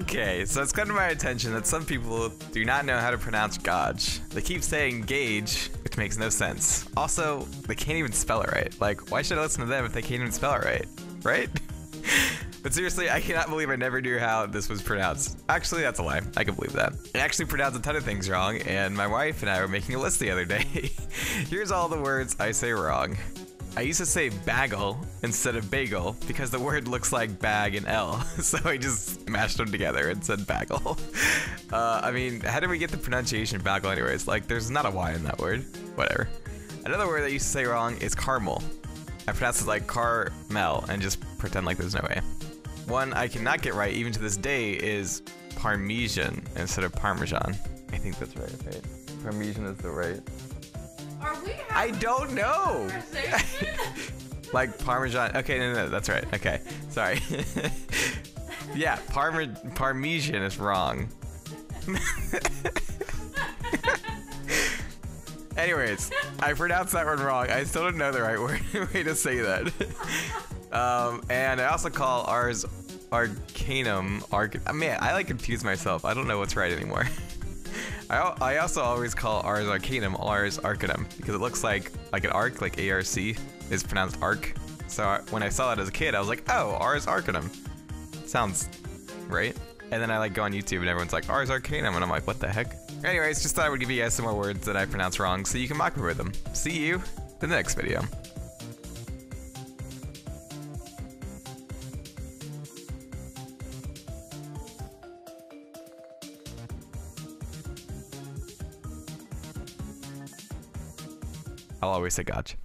Okay, so it's come to my attention that some people do not know how to pronounce Gauge. They keep saying gauge, which makes no sense. Also, they can't even spell it right. Like, why should I listen to them if they can't even spell it right? Right? but seriously, I cannot believe I never knew how this was pronounced. Actually, that's a lie. I can believe that. I actually pronounced a ton of things wrong, and my wife and I were making a list the other day. Here's all the words I say wrong. I used to say bagel instead of bagel because the word looks like bag and L, so I just mashed them together and said bagel. Uh, I mean, how did we get the pronunciation bagel anyways? Like, there's not a Y in that word. Whatever. Another word I used to say wrong is caramel. I pronounce it like caramel and just pretend like there's no way. One I cannot get right even to this day is parmesan instead of parmesan. I think that's right, right? Parmesan is the right. Are we I don't know. Like Parmesan. Okay, no, no, no, that's right. Okay, sorry. yeah, Parme Parmesan is wrong. Anyways, I pronounced that one wrong. I still don't know the right word, way to say that. um, and I also call Ars Arcanum. Arc. Man, I like confuse myself. I don't know what's right anymore. I, I also always call Ars Arcanum, Ars Arcanum, because it looks like like an arc, like ARC is pronounced arc. So I, when I saw that as a kid, I was like, oh, Ars Arcanum. Sounds right. And then I like go on YouTube and everyone's like, Ars Arcanum, and I'm like, what the heck? Anyways, just thought I would give you guys some more words that I pronounce wrong so you can mock me with them. See you in the next video. I'll always say gotcha.